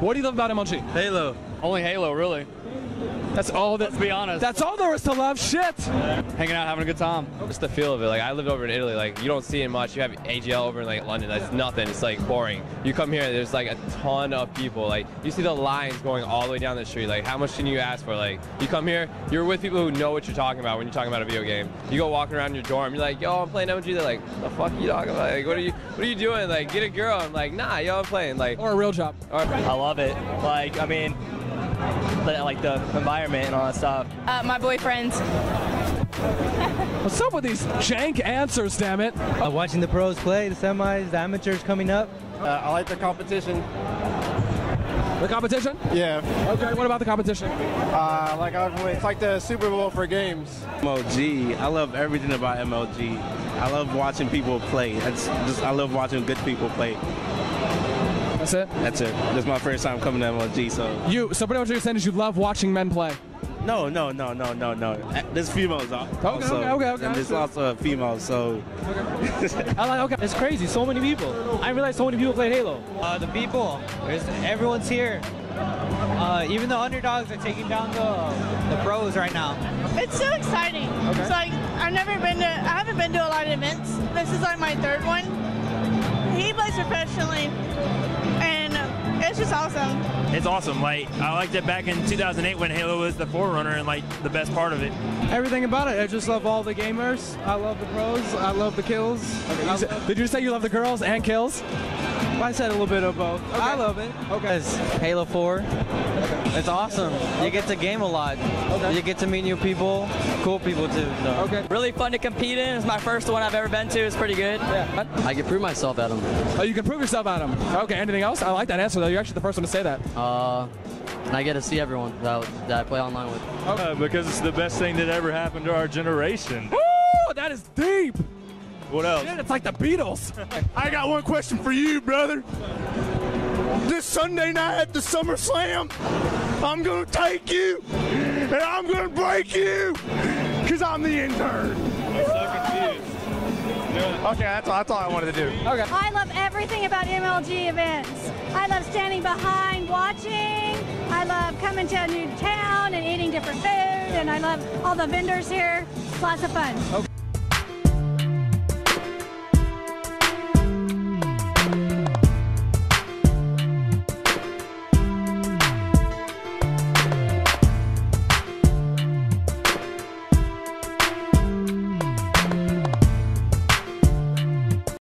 What do you love about MLG? Halo. Only Halo, really. That's all that. Let's be honest. That's all there is to love. Shit. Hanging out, having a good time. Just the feel of it. Like I lived over in Italy. Like you don't see it much. You have AGL over in like London. That's nothing. It's like boring. You come here. There's like a ton of people. Like you see the lines going all the way down the street. Like how much can you ask for? Like you come here. You're with people who know what you're talking about when you're talking about a video game. You go walking around your dorm. You're like, yo, I'm playing MG. They're like, the fuck are you talking about? Like what are you What are you doing? Like get a girl. I'm like, nah, yo, I'm playing. Like Or a real job. or, I love it. Like, I mean, the, like the environment and all that stuff. Uh, my boyfriend. What's up with these jank answers? Damn it. Uh, watching the pros play, the semis, the amateurs coming up. Uh, I like the competition. The competition? Yeah, Okay. What about the competition? uh, like I, it's like the Super Bowl for games. MLG. I love everything about MLG. I love watching people play. That's just I love watching good people play. That's it. That's it. This is my first time coming to MLG, so You. So pretty much what you're saying is you love watching men play. no, no, no, no, no, no. There's females al- also. okay, okay, okay. And there's lots of females, so I like. Okay. It's crazy. So many people. I didn't realize so many people played Halo. Uh, the people. There's, everyone's here. Uh, even the underdogs are taking down the the pros right now. It's so exciting. It's like I've never been to. I haven't been to a lot of events. This is like my third one. He plays professionally, and it's just awesome. It's awesome. Like I liked it back in 2008 when Halo was the forerunner and like the best part of it. Everything about it. I just love all the gamers. I love the pros. I love the kills. You said- Did you say you love the girls and kills? I said a little bit of both. I love it. Okay. Halo 4. It's awesome. You get to game a lot. You get to meet new people, cool people too. So. Okay. Really fun to compete in. It's my first one I've ever been to. It's pretty good. Yeah. I can prove myself at them. Oh, you can prove yourself, at them. Okay. Anything else? I like that answer though. You're actually the first one to say that. Uh, and I get to see everyone that, that I play online with. Uh, because it's the best thing that ever happened to our generation. Woo! That is deep. What else? Shit, it's like the Beatles. I got one question for you, brother. This Sunday night at the Summer Slam, I'm gonna take you and I'm gonna break you, cause I'm the intern. I'm so confused. Okay, that's all, that's all I wanted to do. Okay. I love everything about MLG events. I love standing behind watching. I love coming to a new town and eating different food, and I love all the vendors here. It's lots of fun.